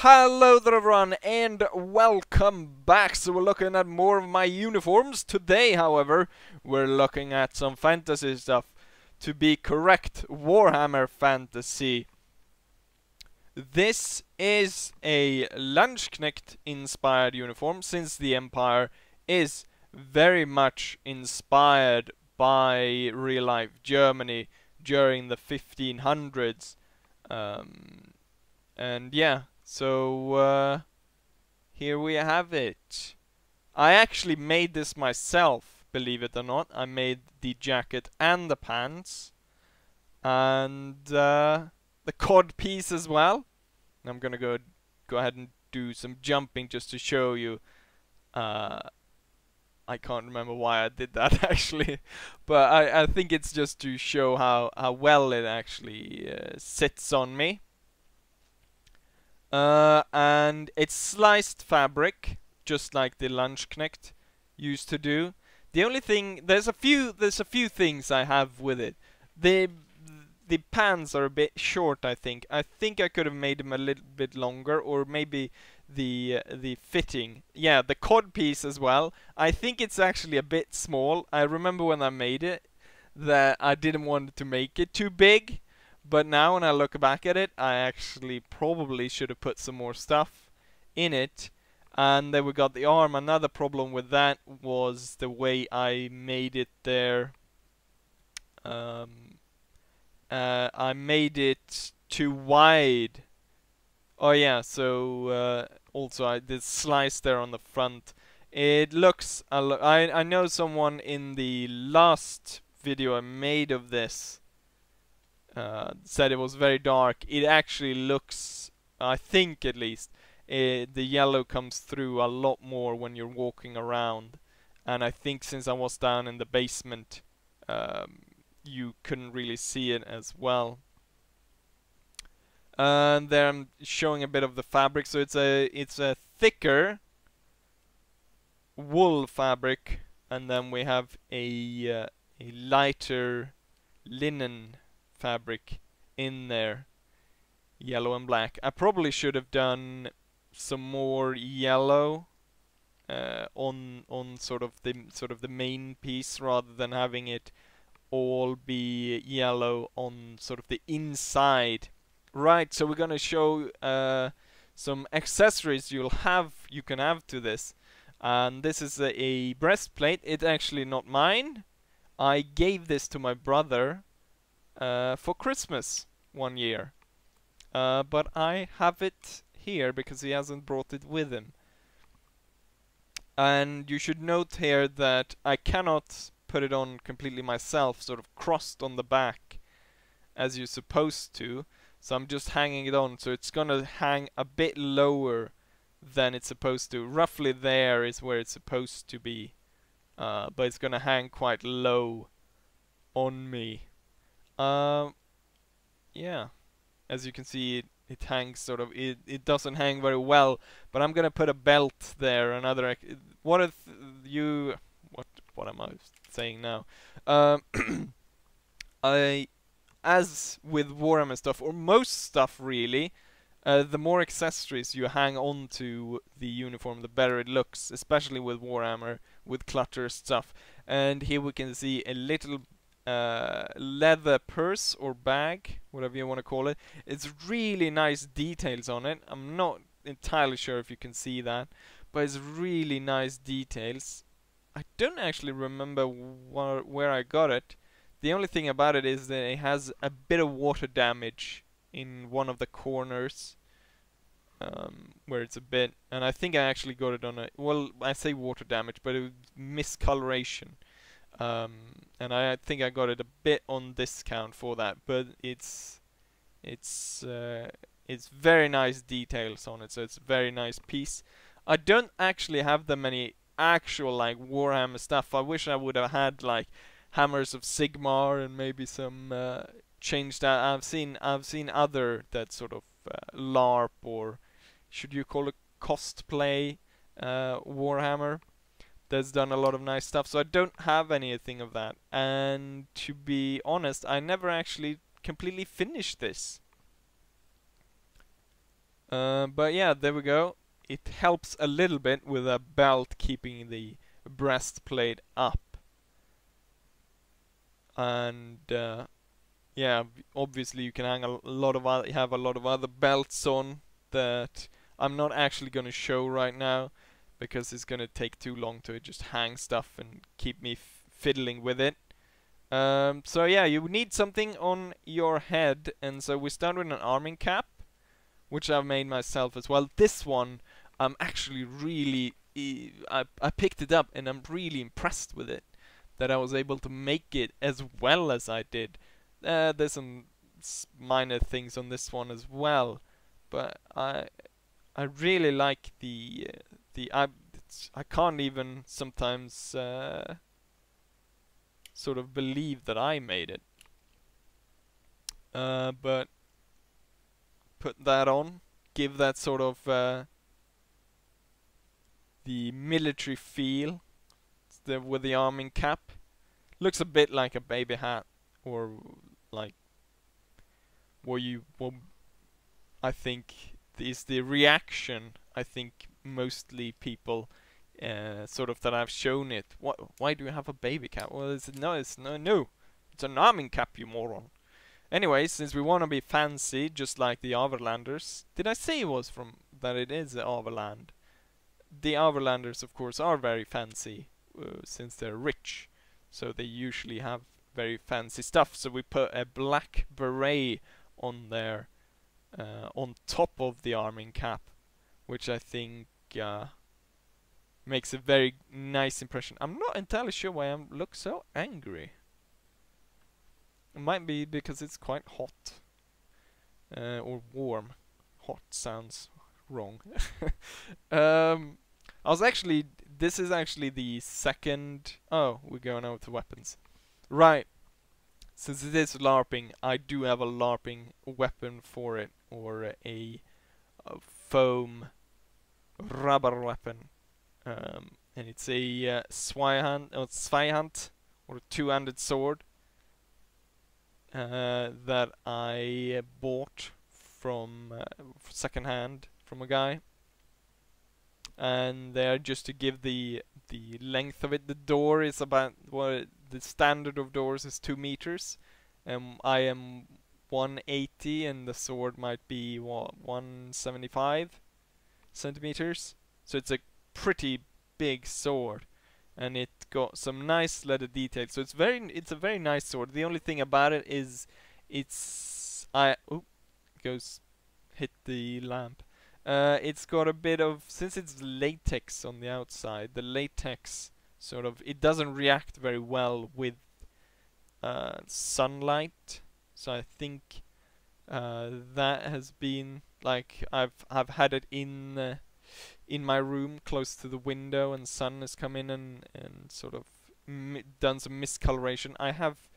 Hello there everyone and welcome back. So we're looking at more of my uniforms. Today, however, we're looking at some fantasy stuff. To be correct, Warhammer Fantasy. This is a Landsknecht inspired uniform since the Empire is very much inspired by real life Germany during the 1500s. Um, and yeah, so uh, here we have it. I actually made this myself, believe it or not. I made the jacket and the pants. And uh, the cod piece as well. I'm gonna go go ahead and do some jumping just to show you. Uh, I can't remember why I did that actually, but I, I think it's just to show how, how well it actually uh, sits on me. Uh, and it's sliced fabric, just like the Landsknecht used to do. The only thing there's a few there's a few things I have with it. The the pants are a bit short. I think. I think I could have made them a little bit longer, or maybe the uh, the fitting. Yeah, the cod piece as well. I think it's actually a bit small. I remember when I made it that I didn't want to make it too big but now when I look back at it, I actually probably should have put some more stuff in it. And then we got the arm. Another problem with that was the way I made it there. Um, uh, I made it too wide. Oh yeah, so uh, also I did slice there on the front. It looks. I I know someone in the last video I made of this uh, said it was very dark. It actually looks, I think at least, it, the yellow comes through a lot more when you're walking around. And I think since I was down in the basement, um, you couldn't really see it as well. And there I'm showing a bit of the fabric. So it's a it's a thicker wool fabric, and then we have a uh, a lighter linen fabric in there yellow and black. I probably should have done some more yellow uh, on on sort of the sort of the main piece rather than having it all be yellow on sort of the inside. Right so we're gonna show uh, some accessories you'll have you can have to this. And this is a, a breastplate. It's actually not mine. I gave this to my brother uh, for Christmas one year. Uh, but I have it here because he hasn't brought it with him. And you should note here that I cannot put it on completely myself, sort of crossed on the back as you're supposed to. So I'm just hanging it on, so it's gonna hang a bit lower than it's supposed to. Roughly there is where it's supposed to be. Uh, but it's gonna hang quite low on me. Um, yeah, as you can see, it, it hangs sort of. It it doesn't hang very well, but I'm gonna put a belt there. Another. What if you? What what am I saying now? Um, I, as with Warhammer stuff or most stuff really. Uh, the more accessories you hang on to the uniform, the better it looks, especially with Warhammer, with clutter stuff. And here we can see a little uh, leather purse or bag, whatever you want to call it. It's really nice details on it. I'm not entirely sure if you can see that, but it's really nice details. I don't actually remember wh where I got it. The only thing about it is that it has a bit of water damage in one of the corners. Um, where it's a bit, and I think I actually got it on a, well, I say water damage, but it was miscoloration. Um, and I think I got it a bit on discount for that, but it's it's uh, it's very nice details on it, so it's a very nice piece. I don't actually have that many actual like Warhammer stuff. I wish I would have had like hammers of Sigmar and maybe some uh, changed that. I've seen I've seen other that sort of uh, LARP or should you call it cosplay uh, Warhammer that's done a lot of nice stuff. So I don't have anything of that. And to be honest, I never actually completely finished this. Uh, but yeah, there we go. It helps a little bit with a belt keeping the breastplate up. And uh, yeah, obviously you can hang a lot of other, have a lot of other belts on that I'm not actually going to show right now because it's going to take too long to just hang stuff and keep me fiddling with it. Um, so yeah, you need something on your head, and so we start with an arming cap, which I've made myself as well. This one, I'm actually really, I, I picked it up and I'm really impressed with it, that I was able to make it as well as I did. Uh, there's some minor things on this one as well, but I, I really like the, uh, the, I, I can't even sometimes, uh, sort of believe that I made it. Uh, but put that on, give that sort of uh, the military feel the, with the arming cap. Looks a bit like a baby hat or like what you what I think is the reaction I think mostly people uh, sort of that I've shown it. What? Why do you have a baby cap? Well, it's no, it's no, no, it's an arming cap, you moron. Anyway, since we want to be fancy, just like the Averlanders, did I say it was from that it is the Averland? The Averlanders, of course, are very fancy uh, since they're rich, so they usually have very fancy stuff. So we put a black beret on there, uh, on top of the arming cap, which I think. Uh, makes a very nice impression. I'm not entirely sure why I look so angry. It might be because it's quite hot. Uh, or warm. Hot sounds wrong. um, I was actually... This is actually the second... Oh, we're going over to weapons. Right. Since it is LARPing, I do have a LARPing weapon for it. Or a, a foam rubber weapon um, and it's a uh, Zweihand, or Zweihand, or two-handed sword uh, that I bought from uh, second-hand from a guy. And there, just to give the the length of it, the door is about what the standard of doors is two meters. Um, I am 180, and the sword might be what 175 centimeters. So it's a pretty big sword. And it got some nice leather details. So it's very it's a very nice sword. The only thing about it is it's I oh goes hit the lamp. Uh, it's got a bit of since it's latex on the outside the latex sort of it doesn't react very well with uh, sunlight. So I think uh, that has been like I've I've had it in uh, in my room close to the window and sun has come in and, and sort of done some miscoloration. I have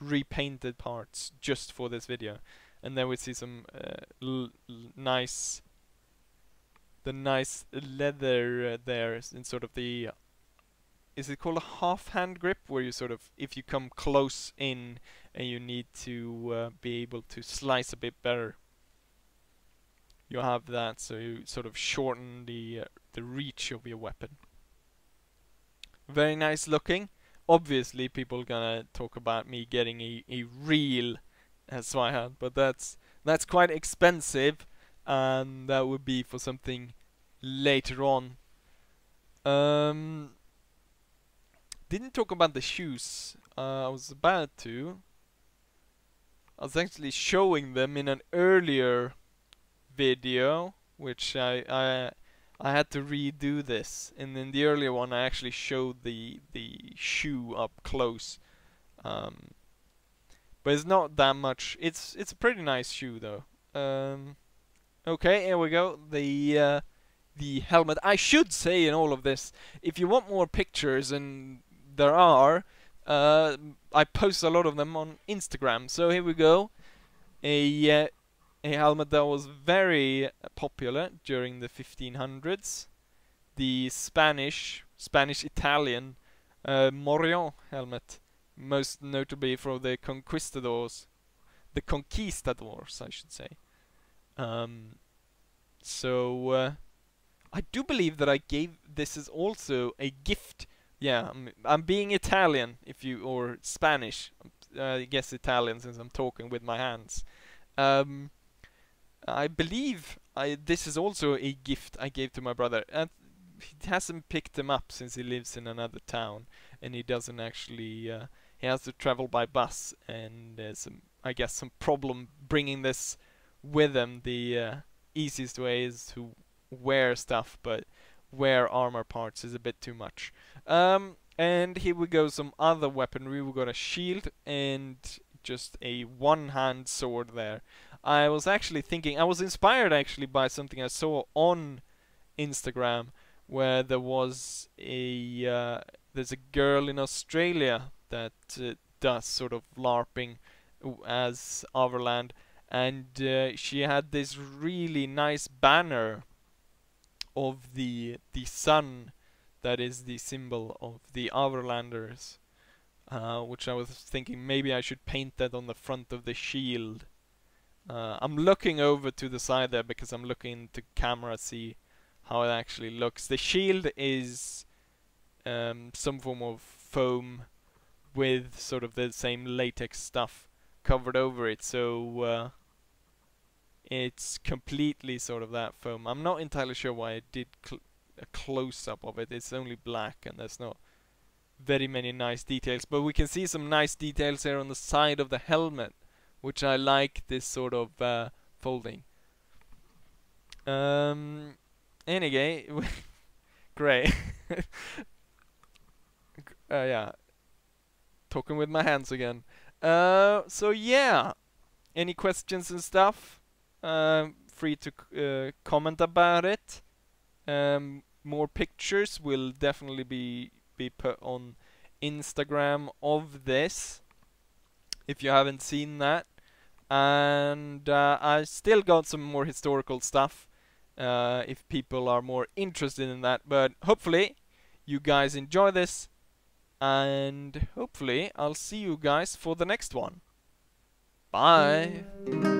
repainted parts just for this video. And then we see some uh, nice the nice leather uh, there in sort of the is it called a half hand grip? Where you sort of if you come close in and you need to uh, be able to slice a bit better you have that so you sort of shorten the uh, the reach of your weapon. Very nice looking. Obviously people gonna talk about me getting a, a real uh, but that's that's quite expensive and that would be for something later on. Um didn't talk about the shoes. Uh, I was about to. I was actually showing them in an earlier video, which I I I had to redo this. And in the earlier one, I actually showed the the shoe up close. Um, but it's not that much. It's it's a pretty nice shoe though. Um, okay, here we go. The uh, the helmet. I should say in all of this, if you want more pictures, and there are, uh, I post a lot of them on Instagram. So here we go. A uh, a helmet that was very popular during the 1500s. The Spanish, Spanish-Italian uh, Morion helmet, most notably for the conquistadors, the conquistadors, I should say. Um, so uh, I do believe that I gave this is also a gift. Yeah, I'm, I'm being Italian, if you or Spanish. Uh, I guess Italian since I'm talking with my hands. Um, I believe I this is also a gift I gave to my brother. And he hasn't picked him up since he lives in another town, and he doesn't actually. Uh, he has to travel by bus, and there's some, I guess, some problem bringing this with him. The uh, easiest way is to wear stuff, but wear armor parts is a bit too much. Um, and here we go, some other weaponry. We got a shield and just a one-hand sword there. I was actually thinking, I was inspired actually by something I saw on Instagram where there was a uh, there's a girl in Australia that uh, does sort of LARPing as Averland, and uh, she had this really nice banner of the the sun that is the symbol of the Averlanders, uh, which I was thinking maybe I should paint that on the front of the shield. Uh, I'm looking over to the side there because I'm looking to camera see how it actually looks. The shield is um, some form of foam with sort of the same latex stuff covered over it, so uh, it's completely sort of that foam. I'm not entirely sure why I did a close-up of it. It's only black and there's not very many nice details, but we can see some nice details here on the side of the helmet, which I like this sort of uh, folding. Um, anyway, great. uh, yeah, talking with my hands again. Uh, so yeah, any questions and stuff? Uh, free to uh, comment about it. Um, more pictures will definitely be be put on Instagram of this if you haven't seen that. And uh, I still got some more historical stuff uh, if people are more interested in that. But hopefully you guys enjoy this and hopefully I'll see you guys for the next one. Bye!